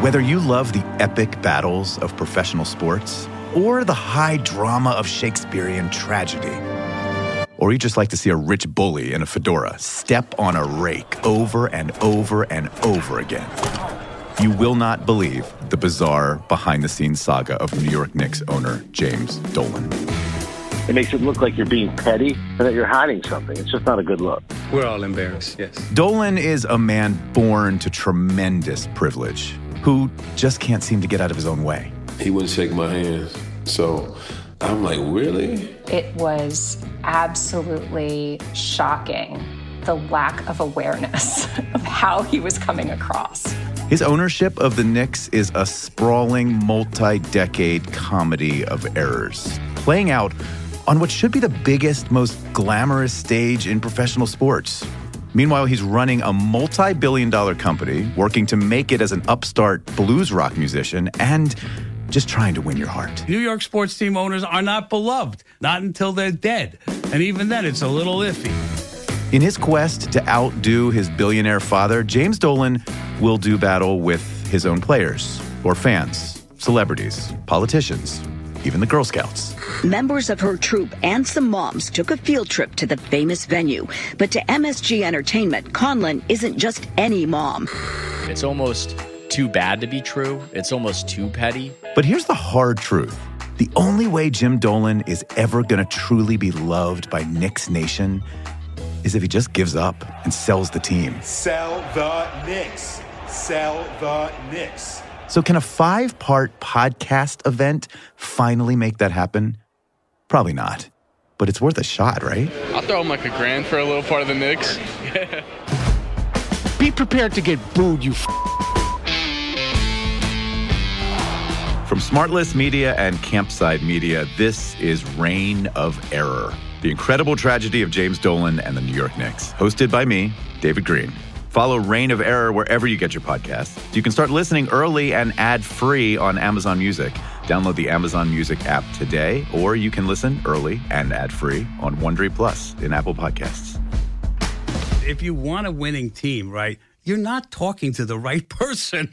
Whether you love the epic battles of professional sports or the high drama of Shakespearean tragedy, or you just like to see a rich bully in a fedora step on a rake over and over and over again, you will not believe the bizarre behind the scenes saga of New York Knicks owner James Dolan. It makes it look like you're being petty and that you're hiding something. It's just not a good look. We're all embarrassed, yes. Dolan is a man born to tremendous privilege who just can't seem to get out of his own way. He wouldn't shake my hand. So I'm like, really? It was absolutely shocking the lack of awareness of how he was coming across. His ownership of the Knicks is a sprawling, multi decade comedy of errors, playing out on what should be the biggest, most glamorous stage in professional sports. Meanwhile, he's running a multi billion dollar company, working to make it as an upstart blues rock musician, and just trying to win your heart. New York sports team owners are not beloved, not until they're dead. And even then, it's a little iffy. In his quest to outdo his billionaire father, James Dolan will do battle with his own players, or fans, celebrities, politicians, even the Girl Scouts. Members of her troop and some moms took a field trip to the famous venue. But to MSG Entertainment, Conlon isn't just any mom. It's almost too bad to be true. It's almost too petty. But here's the hard truth. The only way Jim Dolan is ever going to truly be loved by Knicks Nation is if he just gives up and sells the team. Sell the Knicks. Sell the Knicks. So, can a five part podcast event finally make that happen? Probably not. But it's worth a shot, right? I'll throw him like a grand for a little part of the Knicks. Be prepared to get booed, you f- From Smartless Media and Campside Media, this is Reign of Error, the incredible tragedy of James Dolan and the New York Knicks, hosted by me, David Greene. Follow Reign of Error wherever you get your podcasts. You can start listening early and ad free on Amazon Music. Download the Amazon Music app today, or you can listen early and ad free on Wondery Plus in Apple Podcasts. If you want a winning team, right, you're not talking to the right person.